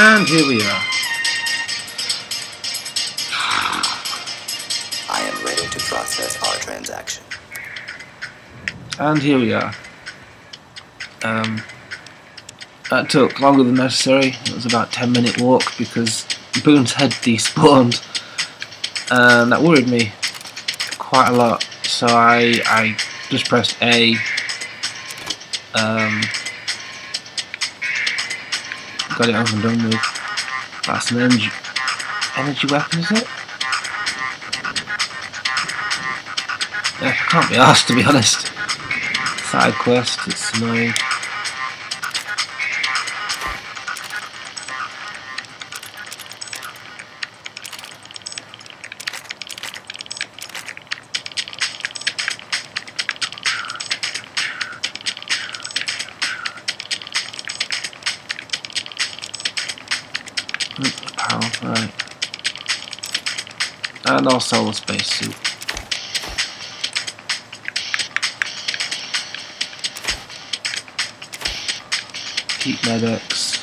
And here we are. I am ready to process our transaction. And here we are. Um, that took longer than necessary. It was about 10 minute walk because Boone's head despawned. And that worried me quite a lot. So I, I just pressed A. Um, got it over and done with. That's an energy, energy weapon, is it? Yeah, I can't be asked to be honest. Side quest, it's annoying. Apparel, right. And also a spacesuit. Keep medics.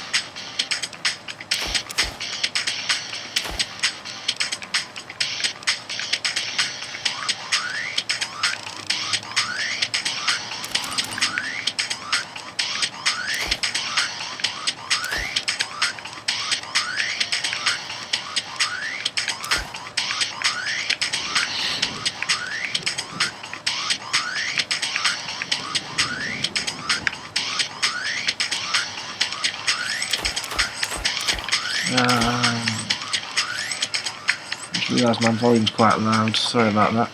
Realised my volume's quite loud. Sorry about that.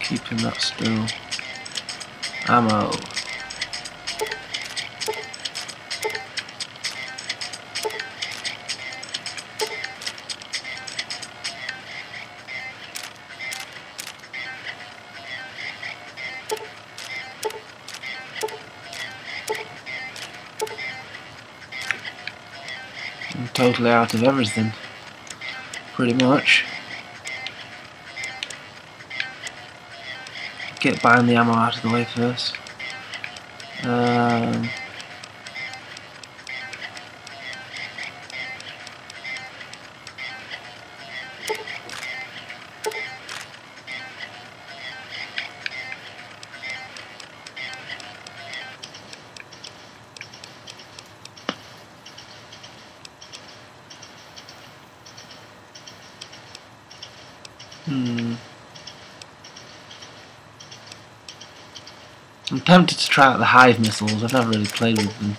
Keeping that still. Ammo. Totally out of everything. Pretty much. Get buying the ammo out of the way first. Um, hmm. I'm tempted to try out the hive missiles. I've never really played with them.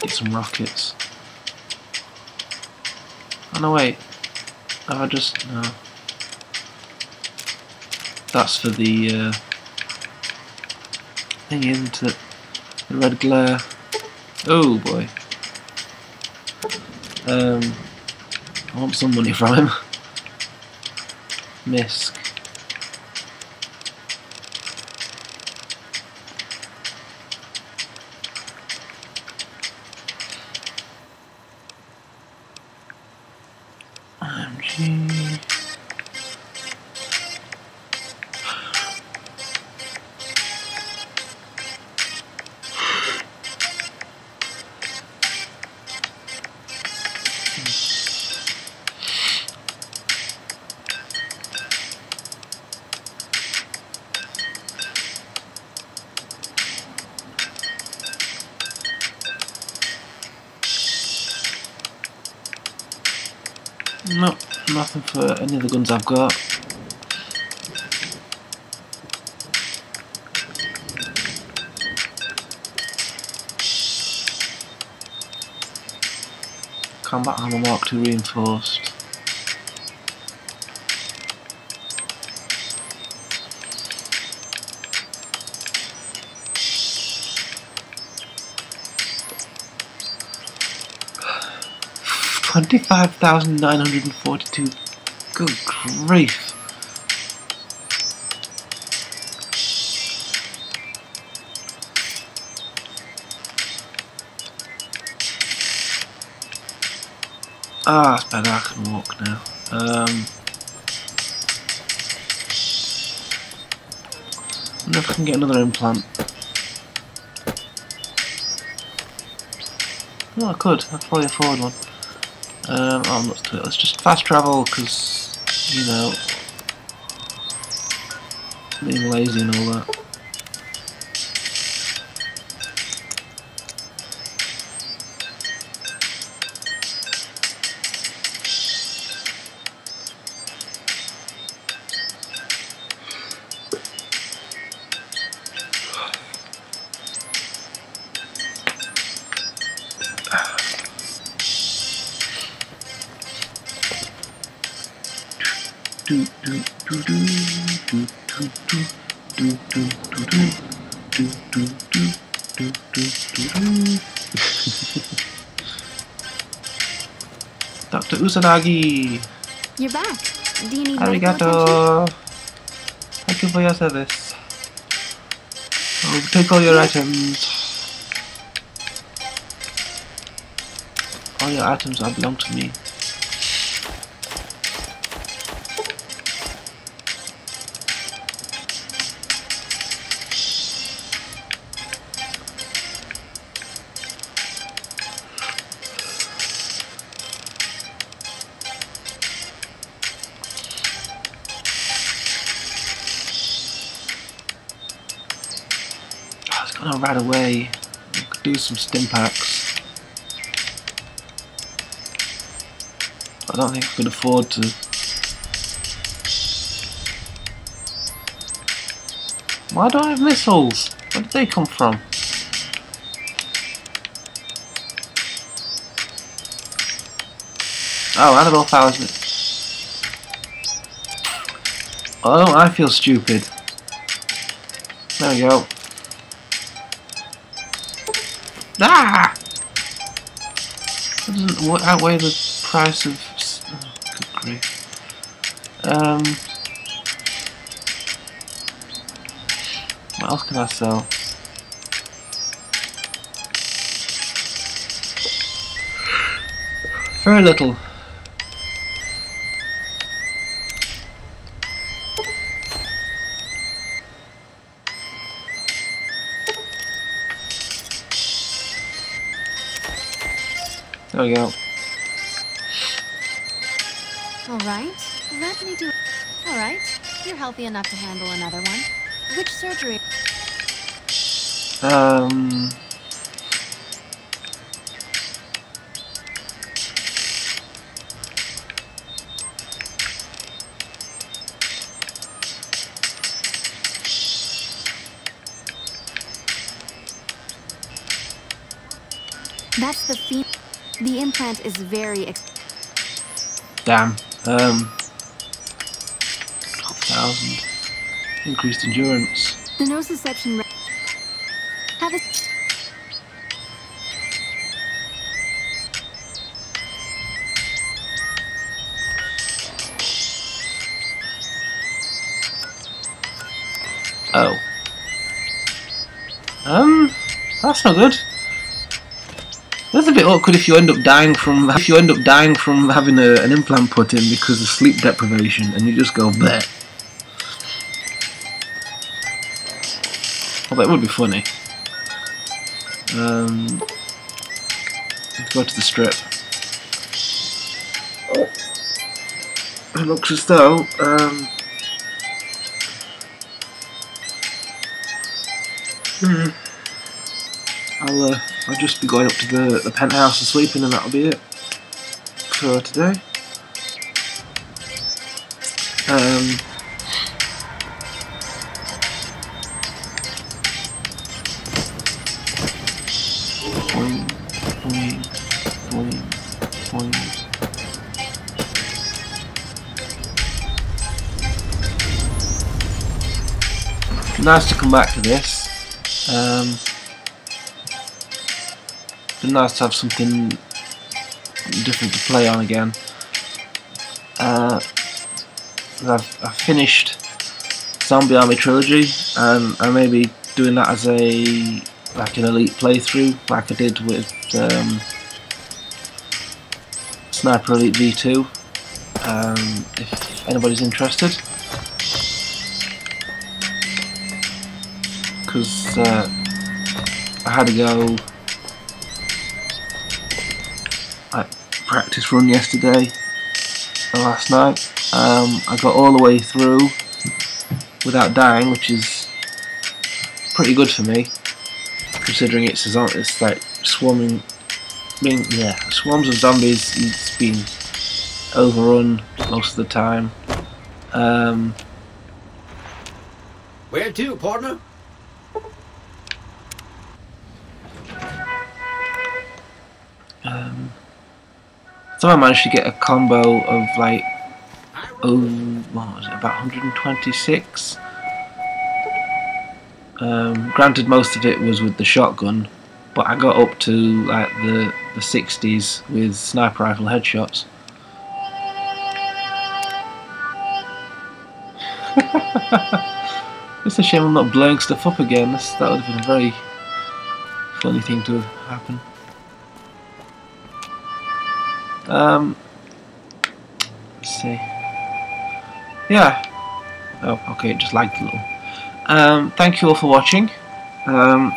Get some rockets. Oh no wait. Have I just no. That's for the uh, thing isn't it? The red glare. Oh boy. Um I want some money from him. Misc. Nothing for any of the guns I've got. Combat armor Mark 2 reinforced. Twenty-five thousand nine hundred and forty-two. Good grief! Ah, better. I can walk now. Um, I wonder if I can get another implant. No, I could. I'd probably afford one. Um, oh, let's do it. Let's just fast travel because, you know, being lazy and all that. Dr. Usanagi! You're back. Do you need? Arigato! Thank you for your service. I'll take all your items. All your items are belong to me. It's gonna right away. I could do some stim packs. I don't think I could afford to. Why do I have missiles? Where did they come from? Oh, Annabelle Flowers. Oh, I feel stupid. There we go. Ah! That doesn't outweigh the price of. Oh, good grief. Um. What else can I sell? Very little. There we go. All right. Let me do. All right. You're healthy enough to handle another one. Which surgery? Um. That's the fem. The implant is very. Damn. Um. 12,000. Increased endurance. the nociception. Have a. Oh. Um. That's not good. That's a bit awkward if you end up dying from if you end up dying from having a, an implant put in because of sleep deprivation and you just go bleh. Well, that would be funny. Um, let's go to the strip. It looks as though um, hmm, I'll uh, I'll just be going up to the the penthouse and sleeping, and that'll be it for today. Um. Nice to come back to this. Um, been nice to have something different to play on again. Uh, I've, I've finished Zombie Army Trilogy, and I may be doing that as a like an elite playthrough, like I did with um, Sniper Elite V2. um, if anybody's interested. Because uh, I had to go practice run yesterday and last night. Um, I got all the way through without dying, which is pretty good for me, considering it's it's like swarming, being yeah, swarms of zombies. It's been overrun most of the time. Um, Where to, partner? So I managed to get a combo of like oh, what was it, about 126. Um, granted, most of it was with the shotgun, but I got up to like the the 60s with sniper rifle headshots. it's a shame I'm not blowing stuff up again. That's, that would have been a very funny thing to happen. Um, let's see. Yeah. Oh, okay, it just lagged a little. Um, thank you all for watching. Um,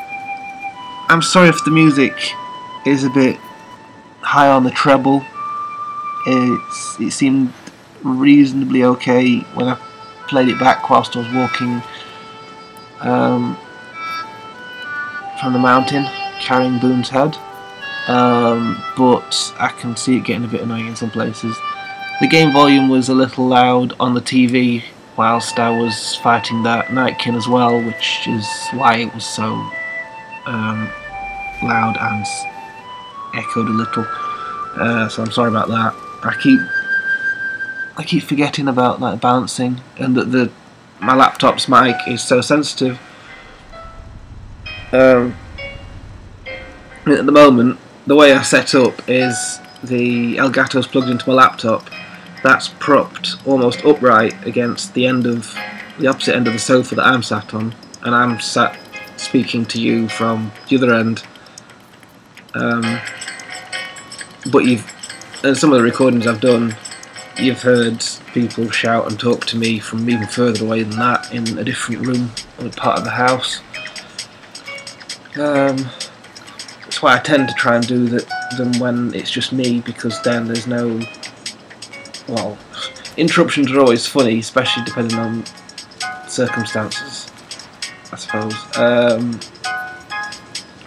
I'm sorry if the music is a bit high on the treble. It's it seemed reasonably okay when I played it back whilst I was walking um, from the mountain carrying Boone's head. Um, but I can see it getting a bit annoying in some places. The game volume was a little loud on the TV whilst I was fighting that Nightkin as well, which is why it was so um, loud and echoed a little. Uh, so I'm sorry about that. I keep I keep forgetting about that balancing and that the my laptop's mic is so sensitive. Um, at the moment, the way I set up is the Elgato's plugged into my laptop. That's propped almost upright against the end of the opposite end of the sofa that I'm sat on, and I'm sat speaking to you from the other end. Um, but you've, and some of the recordings I've done, you've heard people shout and talk to me from even further away than that in a different room or part of the house. Um, that's why I tend to try and do that, them when it's just me because then there's no. Well, interruptions are always funny, especially depending on circumstances, I suppose. Um,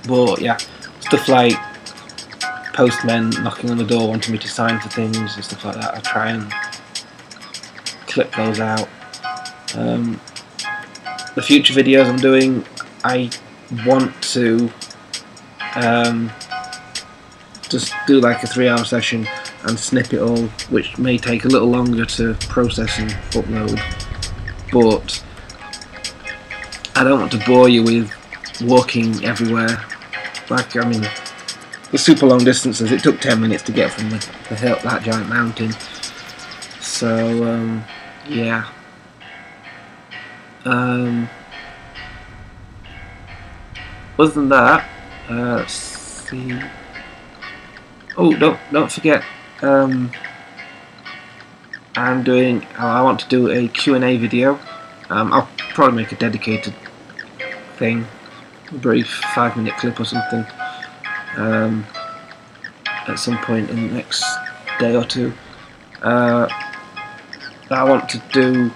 but yeah, stuff like postmen knocking on the door wanting me to sign for things and stuff like that, I try and clip those out. Um, the future videos I'm doing, I want to um, just do like a three hour session and snip it all, which may take a little longer to process and upload. But I don't want to bore you with walking everywhere. Like, I mean, the super long distances, it took 10 minutes to get from the, the hill, that giant mountain. So, um, yeah. Um, other than that, uh, see. Oh, don't don't forget. Um, I'm doing. I want to do a Q and A video. Um, I'll probably make a dedicated thing, a brief five-minute clip or something. Um, at some point in the next day or two. Uh, I want to do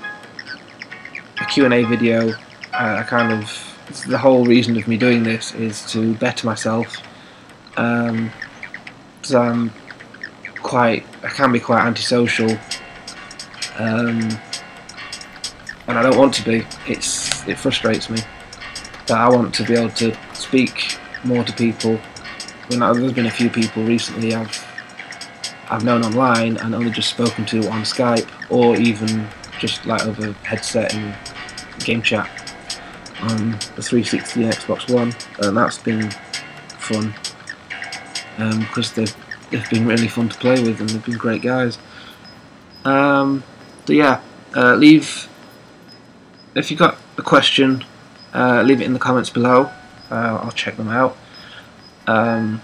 a Q&A video. Uh, I kind of the whole reason of me doing this is to better myself. Um, I'm quite, I can be quite antisocial, um, and I don't want to be. It's it frustrates me. That I want to be able to speak more to people. When there's been a few people recently I've I've known online and only just spoken to on Skype or even just like over headset and game chat on the 360 and Xbox One, and that's been fun because they've they've been really fun to play with and they've been great guys. Um, so yeah, uh, leave if you've got a question, uh, leave it in the comments below. Uh, I'll check them out. Um,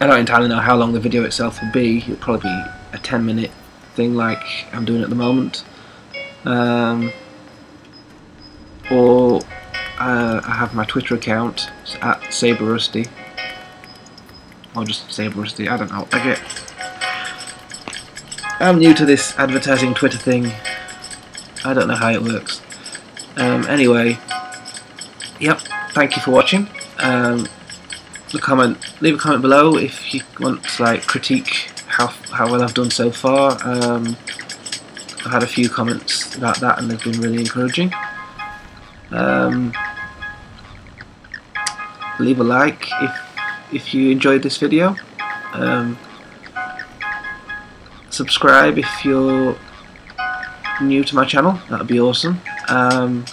I don't entirely know how long the video itself will be. It'll probably be a 10 minute thing like I'm doing at the moment, um, or uh, I have my Twitter account at Saber Rusty, or just Saber Rusty. I don't know. I get. I'm new to this advertising Twitter thing. I don't know how it works. Um, anyway, yep. Thank you for watching. Um, the comment, leave a comment below if you want to like critique how how well I've done so far. Um, I've had a few comments about that and they've been really encouraging. Um, leave a like if if you enjoyed this video. Um, subscribe if you're new to my channel. That would be awesome. Um,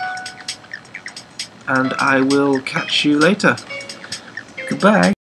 and I will catch you later. Goodbye.